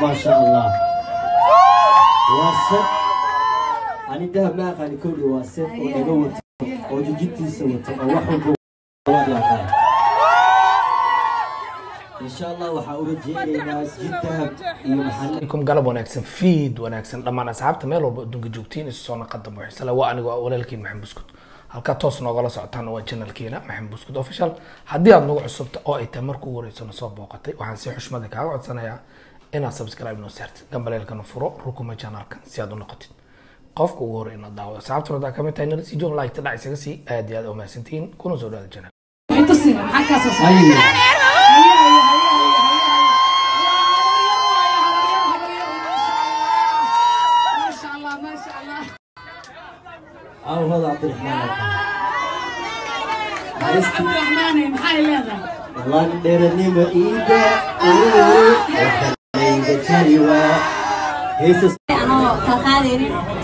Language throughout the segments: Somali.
maasha allah waa ani dahab ma aqaani kowdhi waa oo dhaga wato oo jijintiisa wato oo wax galab wanaagsan fiid wanaagsan dhammaan asxaabta meel walba adduunka joogtiin isu soo naqada muxisala waa anigo walaalkiin maxamed buskud halkaa toos noogala socotaan waa janalkiina maxamed buskud official haddii aada nagu cusubta oo oh, ay tahay markuu wareyso na soo booqatay waxaan si xushmada kaaga codsanayaa inaad subscribe noo saartid gambaleelkana furo rukuma channelkan si aad u noqotid. Qofka ugu horey inaad daawado asxaabtuna haddaa ka mid tahay nala sii joog like dhac isaga sii aad iyo aad u mahadsantihiin kuna soo dhawaada kalqaadaynin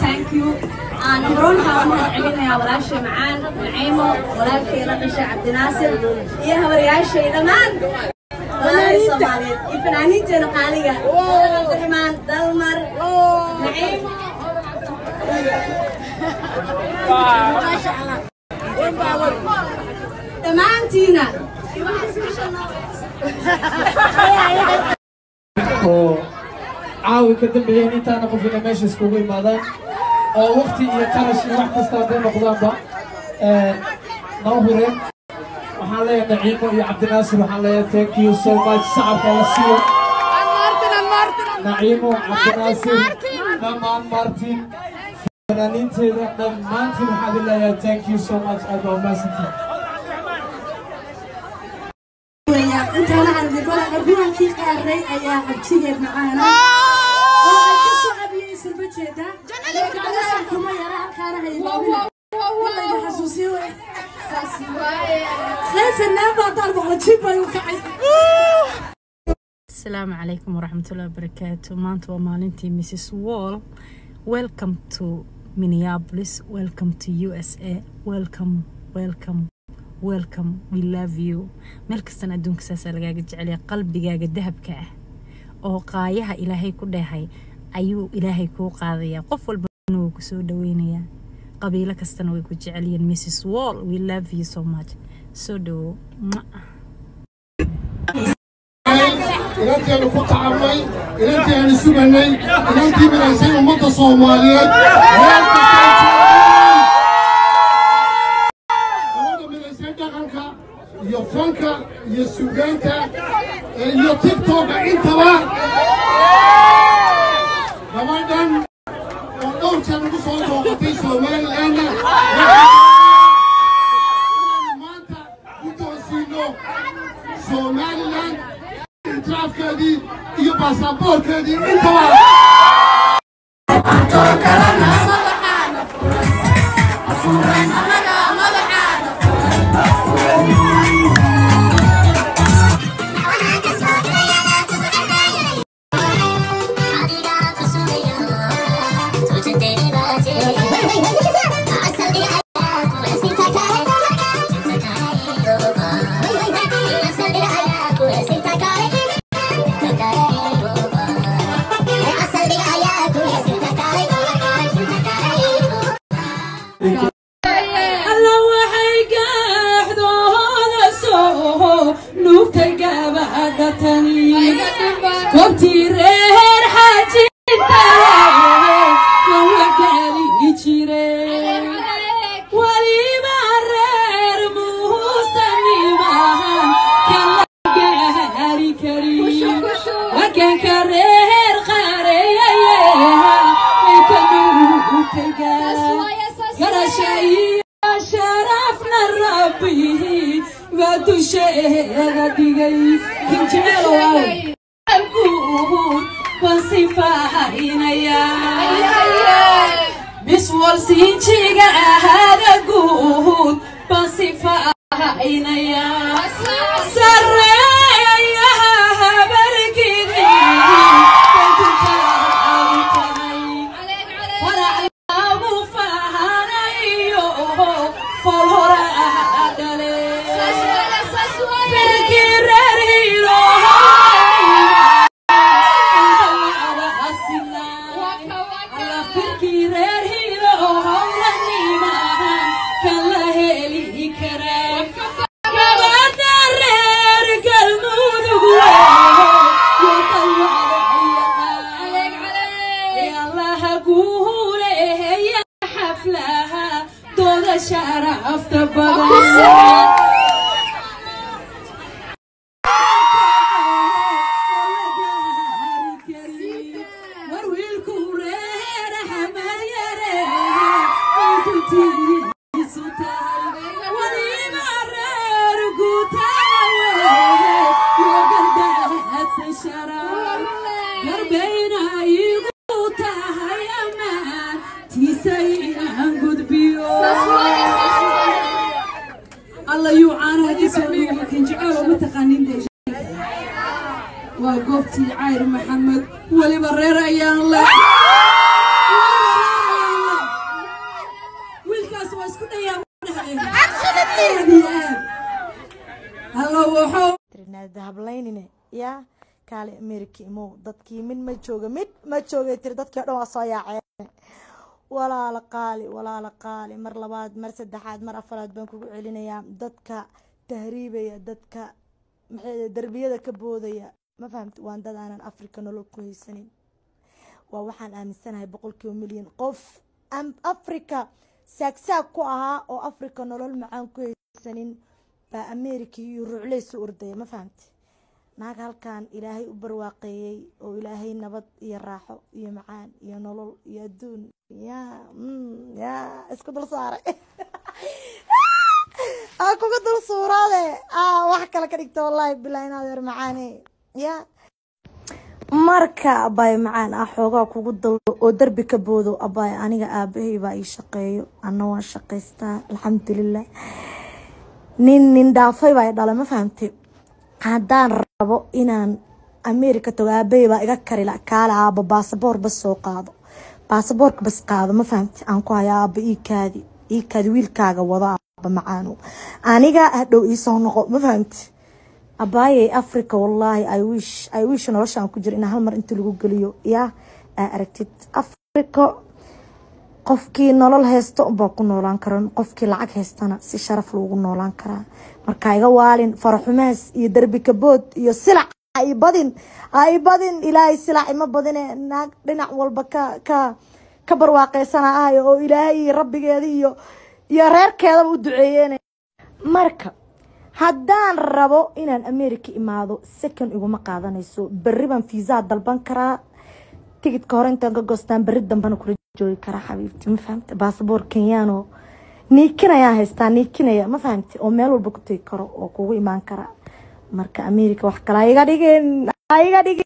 thank you. aan numberon waxaan u mahad celinayaa walaashay macaan naciimo walaalkeena dhasha cabdinaasir iyo habaryaashay dhammaan walaalahay soomaaliyeed iyo fanaaniinteena qaaliga cabdiraxmaan dalmar naciimo maasha allah dhammaantiina oo كاوي كدم بياني تانا قفنا ماشي سكوبين مادان آه وقتي إيا قرش نوح تستاردين نقضان با آه نوهرين وحالا يا نعيمو يا عبد الناصر. وحالا يا thank you so much. سعر كالسيو المارتن المارتن نعيمو عبد الناصر نمان نعم، مارتن. فنانين تيدا نمان تيدا حد الله يا thank you so much. أدو مسنتي أنت. أنا أقول لك أنا أقول لك أنا أقول لك أنا kuma yara halkaana xasuusiyo asalaamu calaykum waraxmatullahi wabarakaatu maanta waa maalintii mrs wall welcome to minneapolis welcome to u s a welcome welcome welcome we love you meel kastana adduunka saasaa lagaaga jecelya qalbigaaga dahabka ah oo qaayaha ilaahay ku dheehay ayuu ilaahay kuu qaadayaa. Qof walbana wuu ku soo dhaweynayaa qabiilo kastana way ku jecelyihiin mrs wall we love you so much. Soo dhawo inanteenu ku tacabnay inantii aanu suganay inantii binaysay ummadda soomaaliyeed. Dhaqanka iyo fanka iyo suugaanta iyo tiktoka intaba gabadhan oo dhowr jeer ugu soo booqatay somalilanna maanta guddoonsiino somalilan itraafkeedii iyo baasaboorkeedii intaba aagatanii goobtiiree. dusha eheeda dhigay hinjimeel alkuubud bansifahainaya biswalsiinjiga ahaada guud bansifahainaya firkii reer goobtii cayr maxamed. Weliba reer ayaan le wiilkaas waa isku hablaynine yaa kaale america imow dadkii mid ma jooga mid ma joogay tiri dadkii o dhan waa soo yaaceen. Walaala qaali walaala qaali mar labaad mar saddexaad mar afaraad baan kugu celinayaa. Dadka tahriibaya dadka maxay darbiyada ka boodaya ma fahamti waan dad aanan africa nolol ku haysanin. Waa waxaan aaminsanahay boqolkiiba milyan qof africa saagsaag ku ahaa oo africa nolol macaan ku haysanin. Baa america iyo rucleysu ordaya ma fahamti? Naag halkan ilaahay u barwaaqeeyey oo ilaahay nabad iyo raaxo iyo macaan iyo nolol iyo adduun. Ya mm, ya isku dul saaray. Aa kuga dul suuraade aa wax kale ka dhigta wallahi bilaa inaad yar macaane ya. Marka abaay macaan ah xoogaa kugu daldo oo derbi ka boodo abaay aniga aabahay baa ii shaqeeyo. Anna waan shaqaystaa alxamdulilah nin nin dhaafay baa i dhalay ma fahamtay haddaan rabo inaan america tago aabahay baa iga karila kaale aaba baasaboor bas soo qaado. Baasaboorka bas qaado ma fahamti? Aan ku haya aaba ii kaadi ii kaadi wiilkaaga wado aaba macaano aniga hadhow iisoo noqo ma fahamti abaayay africa wallaahi i wish i wish noloshaan ku jira in hal mar inta lagu geliyo. Yaa aa aragtid africa qofkii nolol haysto baa ku noolaan kara qofkii lacag haystana si sharaf loogu noolaan karaa marka iga waalin faraxumaas iyo derbi kabood iyo silac ai badin ai badin ilaahay silac ima badine naag dhinac walba ka ka ka barwaaqeysana ahayo oo ilaahay rabbigeeda iyo iyo reerkeedaba u duceeyeen marka haddaan rabo inaan america imaado second iguma qaadanayso. Berri baan fiisaa dalban karaa. Tigidka hore intaan ka goostaan berri dambana kula joogi karaa xabiibti. Ma fahamte baasaboor kenyaano. Niikinayaan haystaa niikinaya ma fahamte oo meel walba ku tegi karo oo kugu imaan kara marka america wax kale ha iga dhigin ha iga dhigin